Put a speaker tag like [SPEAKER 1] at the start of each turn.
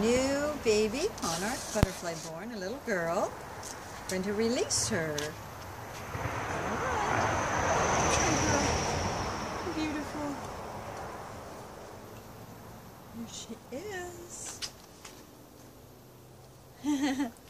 [SPEAKER 1] new baby monarch butterfly born, a little girl. Going to release her. Beautiful. Here she is.